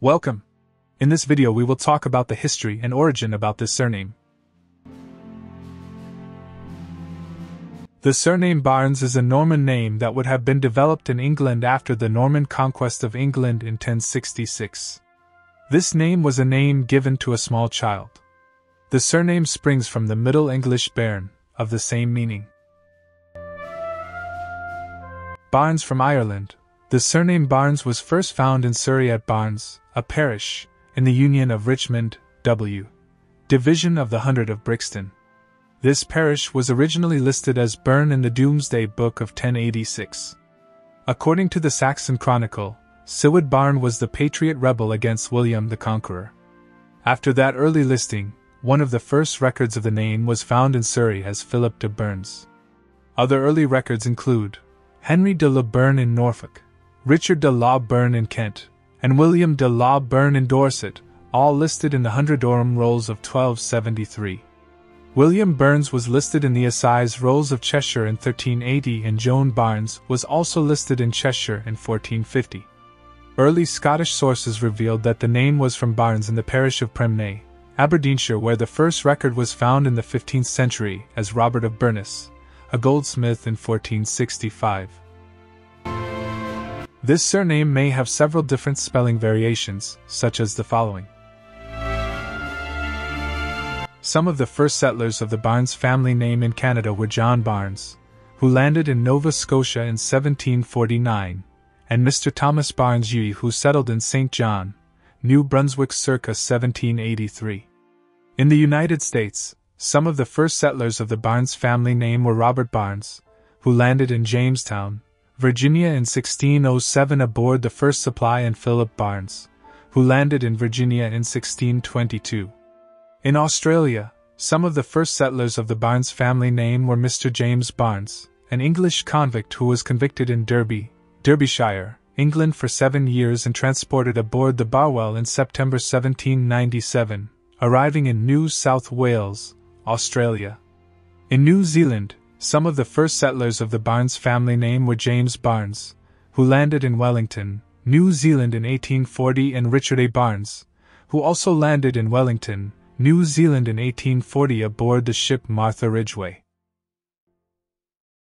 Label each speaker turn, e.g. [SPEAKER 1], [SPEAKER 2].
[SPEAKER 1] Welcome! In this video, we will talk about the history and origin about this surname. The surname Barnes is a Norman name that would have been developed in England after the Norman conquest of England in 1066. This name was a name given to a small child. The surname springs from the Middle English bairn, of the same meaning. Barnes from Ireland. The surname Barnes was first found in Surrey at Barnes, a parish, in the Union of Richmond, W. Division of the Hundred of Brixton. This parish was originally listed as Berne in the Domesday Book of 1086. According to the Saxon Chronicle, Siward Barn was the patriot rebel against William the Conqueror. After that early listing, one of the first records of the name was found in Surrey as Philip de Bernes. Other early records include Henry de la Berne in Norfolk, Richard de la Berne in Kent, and William de la Berne in Dorset, all listed in the Hundredorum Rolls of 1273. William Bernes was listed in the Assize Rolls of Cheshire in 1380, and Joan Barnes was also listed in Cheshire in 1450. Early Scottish sources revealed that the name was from Barnes in the parish of Premnay, Aberdeenshire, where the first record was found in the 15th century as Robert of Bernis, a goldsmith in 1465. This surname may have several different spelling variations, such as the following. Some of the first settlers of the Barnes family name in Canada were John Barnes, who landed in Nova Scotia in 1749, and Mr. Thomas Barnes Yee, who settled in St. John, New Brunswick circa 1783. In the United States, some of the first settlers of the Barnes family name were Robert Barnes, who landed in Jamestown, Virginia in 1607 aboard the first supply, and Philip Barnes, who landed in Virginia in 1622. In Australia, some of the first settlers of the Barnes family name were Mr. James Barnes, an English convict who was convicted in Derby, Derbyshire, England for seven years and transported aboard the Barwell in September 1797, arriving in New South Wales, Australia. In New Zealand, some of the first settlers of the Barnes family name were James Barnes, who landed in Wellington, New Zealand in 1840, and Richard A. Barnes, who also landed in Wellington, New Zealand in 1840 aboard the ship Martha Ridgway.